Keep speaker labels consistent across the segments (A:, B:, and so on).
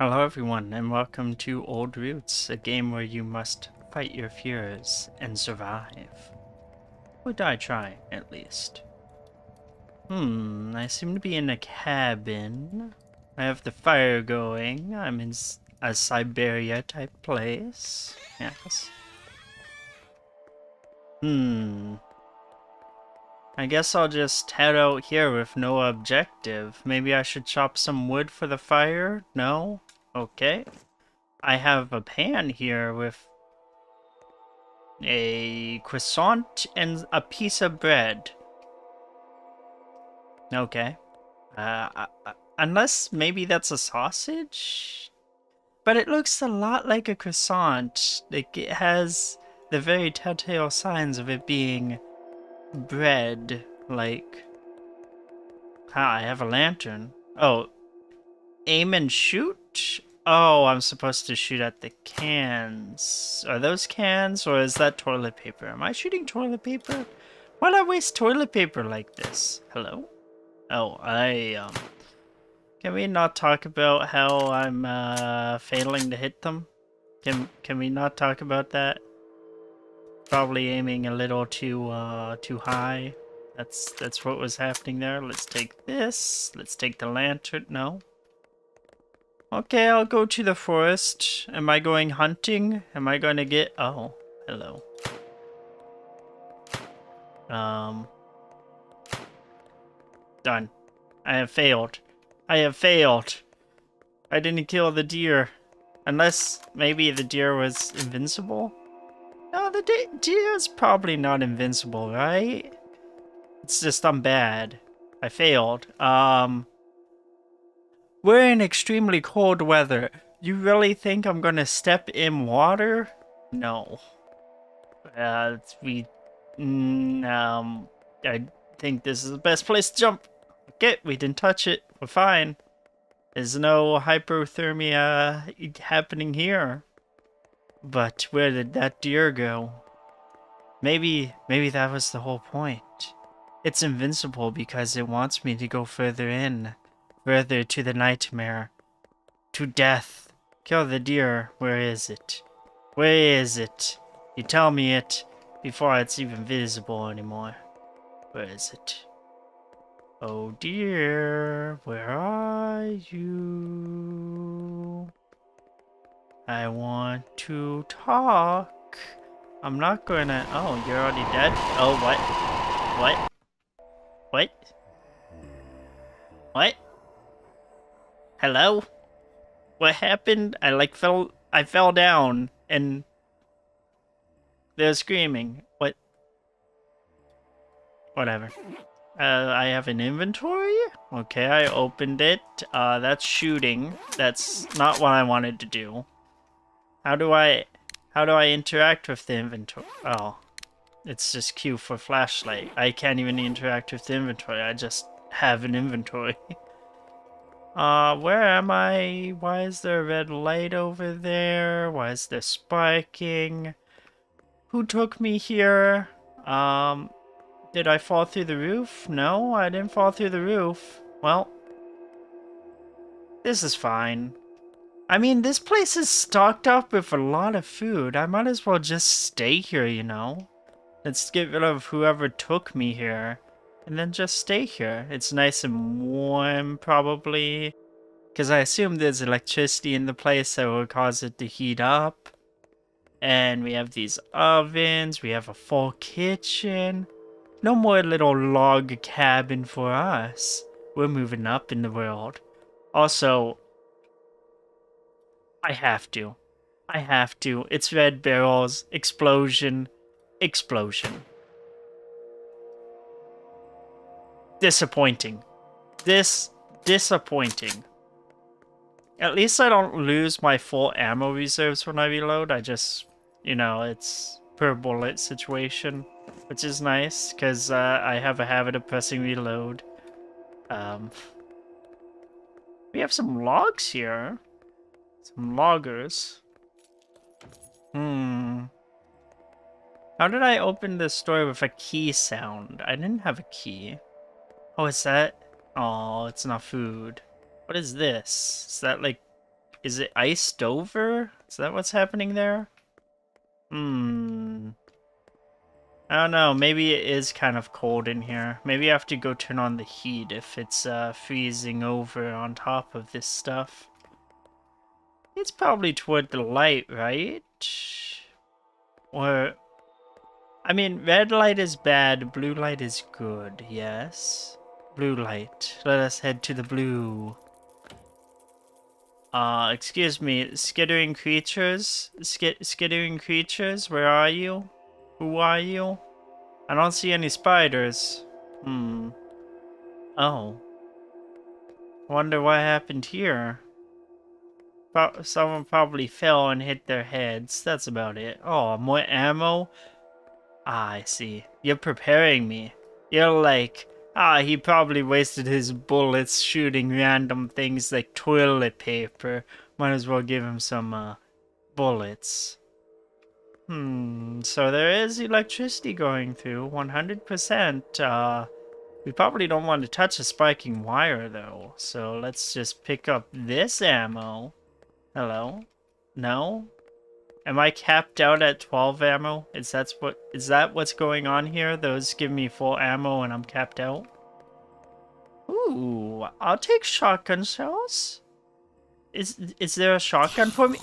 A: Hello everyone and welcome to Old Roots, a game where you must fight your fears and survive. Would I try, at least? Hmm, I seem to be in a cabin. I have the fire going. I'm in a Siberia type place. Yes. Hmm. I guess I'll just head out here with no objective. Maybe I should chop some wood for the fire? No? Okay. I have a pan here with a croissant and a piece of bread. Okay. Uh, uh, uh, unless maybe that's a sausage? But it looks a lot like a croissant. Like it has the very telltale signs of it being bread. Like, ah, I have a lantern. Oh, aim and shoot? Oh, I'm supposed to shoot at the cans. Are those cans or is that toilet paper? Am I shooting toilet paper? Why'd I waste toilet paper like this? Hello? Oh, I, um... Can we not talk about how I'm, uh, failing to hit them? Can, can we not talk about that? Probably aiming a little too, uh, too high. That's, that's what was happening there. Let's take this. Let's take the lantern. No. Okay, I'll go to the forest. Am I going hunting? Am I going to get... Oh, hello. Um... Done. I have failed. I have failed. I didn't kill the deer. Unless maybe the deer was invincible? Deer probably not invincible, right? It's just I'm bad. I failed. Um... We're in extremely cold weather. You really think I'm gonna step in water? No. Uh, we... Mm, um... I think this is the best place to jump. Okay, we didn't touch it. We're fine. There's no hypothermia happening here. But where did that deer go? Maybe, maybe that was the whole point. It's invincible because it wants me to go further in. Further to the nightmare. To death. Kill the deer. Where is it? Where is it? You tell me it before it's even visible anymore. Where is it? Oh dear, where are you? I want to talk. I'm not gonna. Oh, you're already dead? Oh, what? What? What? What? Hello? What happened? I like fell. I fell down and they're screaming. What? Whatever. Uh, I have an inventory? Okay, I opened it. Uh, that's shooting. That's not what I wanted to do. How do I... How do I interact with the inventory? Oh. It's just Q for flashlight. I can't even interact with the inventory. I just have an inventory. uh, where am I? Why is there a red light over there? Why is there sparking? Who took me here? Um, did I fall through the roof? No, I didn't fall through the roof. Well, this is fine. I mean, this place is stocked up with a lot of food. I might as well just stay here, you know? Let's get rid of whoever took me here. And then just stay here. It's nice and warm, probably. Because I assume there's electricity in the place that will cause it to heat up. And we have these ovens. We have a full kitchen. No more little log cabin for us. We're moving up in the world. Also, I have to. I have to. It's red barrels, explosion, explosion. Disappointing. This disappointing. At least I don't lose my full ammo reserves when I reload. I just, you know, it's per bullet situation, which is nice because uh, I have a habit of pressing reload. Um, we have some logs here. Some loggers. Hmm. How did I open this door with a key sound? I didn't have a key. Oh, is that? Oh, it's not food. What is this? Is that like Is it iced over? Is that what's happening there? Hmm. I don't know. Maybe it is kind of cold in here. Maybe I have to go turn on the heat if it's uh, freezing over on top of this stuff. It's probably toward the light, right? Or... I mean, red light is bad, blue light is good, yes? Blue light. Let us head to the blue. Uh, excuse me, skittering creatures? Skit skittering creatures, where are you? Who are you? I don't see any spiders. Hmm. Oh. Wonder what happened here. Someone probably fell and hit their heads. That's about it. Oh, more ammo? Ah, I see. You're preparing me. You're like, ah, he probably wasted his bullets shooting random things like toilet paper. Might as well give him some, uh, bullets. Hmm, so there is electricity going through, 100%. Uh, we probably don't want to touch a spiking wire, though. So let's just pick up this ammo. Hello? No? Am I capped out at 12 ammo? Is that what is that what's going on here? Those give me full ammo and I'm capped out? Ooh, I'll take shotgun shells. Is is there a shotgun for me?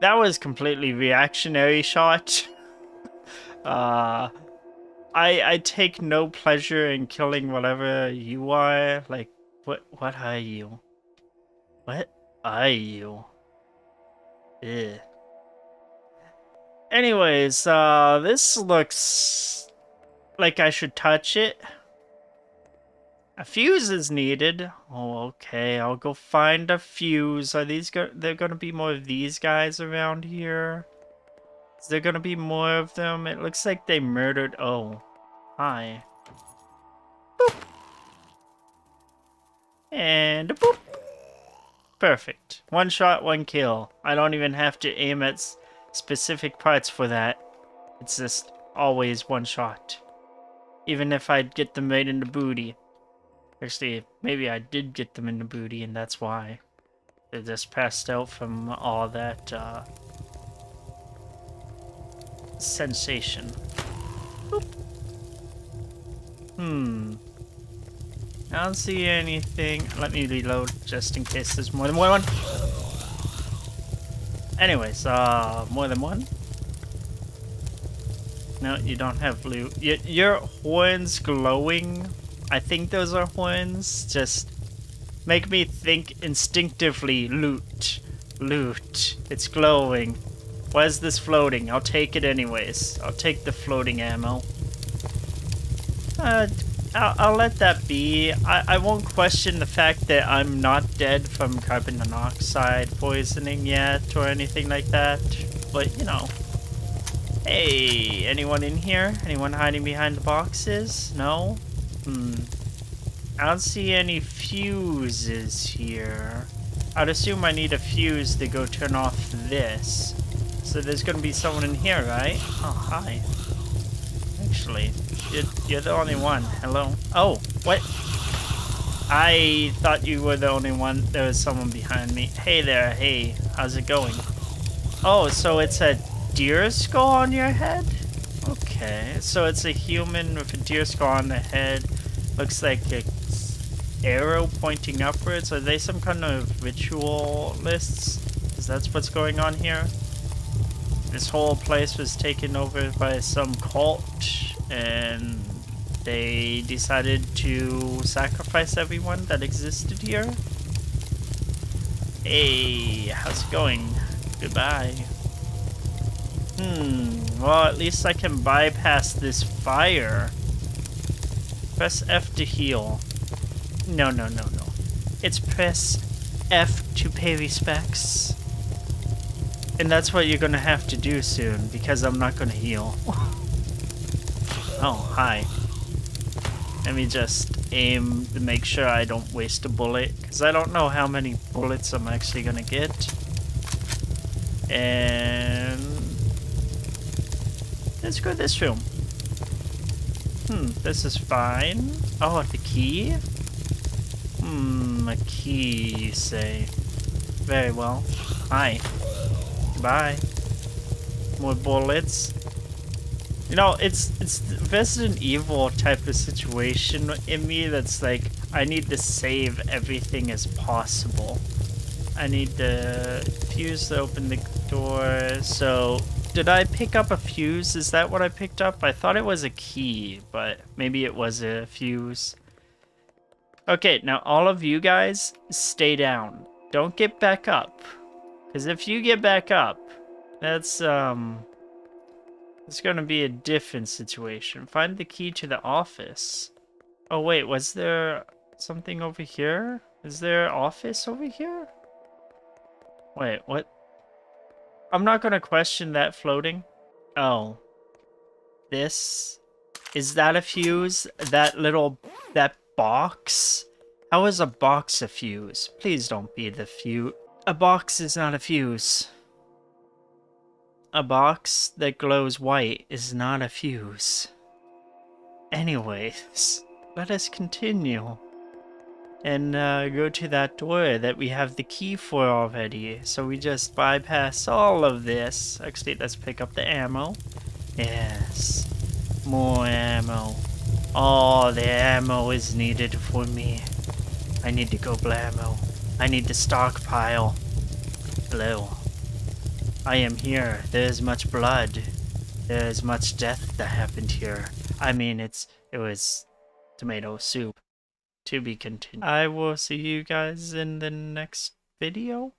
A: That was completely reactionary shot. uh I I take no pleasure in killing whatever you are. Like what what are you? What are you? Ugh. Anyways, uh, this looks like I should touch it. A fuse is needed. Oh, okay. I'll go find a fuse. Are these go there gonna be more of these guys around here? Is there gonna be more of them? It looks like they murdered. Oh, hi. Boop. And boop. Perfect. One shot, one kill. I don't even have to aim at specific parts for that. It's just always one shot. Even if I get them right into booty. Actually, maybe I did get them in the booty and that's why. They're just passed out from all that, uh, sensation. Boop. Hmm. I don't see anything. Let me reload just in case there's more than one. Anyways, uh, more than one? No, you don't have blue. Your, your horns glowing. I think those are horns. Just make me think instinctively. Loot. Loot. It's glowing. Why is this floating? I'll take it anyways. I'll take the floating ammo. Uh, I'll, I'll let that be. I, I won't question the fact that I'm not dead from carbon monoxide poisoning yet or anything like that. But, you know. Hey, anyone in here? Anyone hiding behind the boxes? No? Hmm. I don't see any fuses here. I'd assume I need a fuse to go turn off this. So there's gonna be someone in here, right? Oh, hi. Actually, you're, you're the only one. Hello? Oh, what? I thought you were the only one. There was someone behind me. Hey there, hey. How's it going? Oh, so it's a deer skull on your head? Okay, so it's a human with a deer skull on the head. Looks like a arrow pointing upwards. Are they some kind of ritualists? Because that's what's going on here. This whole place was taken over by some cult and they decided to sacrifice everyone that existed here. Hey, how's it going? Goodbye. Hmm, well at least I can bypass this fire. Press F to heal. No, no, no, no. It's press F to pay respects. And that's what you're gonna have to do soon, because I'm not gonna heal. Oh, hi. Let me just aim to make sure I don't waste a bullet, because I don't know how many bullets I'm actually going to get. And... Let's go this room. Hmm, this is fine. Oh, the key? Hmm, a key, say. Very well. Hi. Bye. More bullets. You know, it's it's Resident Evil type of situation in me that's like, I need to save everything as possible. I need the fuse to open the door, so... Did I pick up a fuse? Is that what I picked up? I thought it was a key, but maybe it was a fuse. Okay, now all of you guys, stay down. Don't get back up. Because if you get back up, that's, um... It's gonna be a different situation. Find the key to the office. Oh wait, was there something over here? Is there office over here? Wait, what? I'm not gonna question that floating. Oh. This? Is that a fuse? That little... That box? How is a box a fuse? Please don't be the fuse. A box is not a fuse. A box that glows white is not a fuse. Anyways, let us continue and uh, go to that door that we have the key for already. So we just bypass all of this. Actually, let's pick up the ammo. Yes, more ammo. All the ammo is needed for me. I need to go blammo. I need to stockpile. Hello. I am here. There is much blood. There is much death that happened here. I mean, it's it was tomato soup to be continued. I will see you guys in the next video.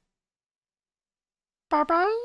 A: Bye bye.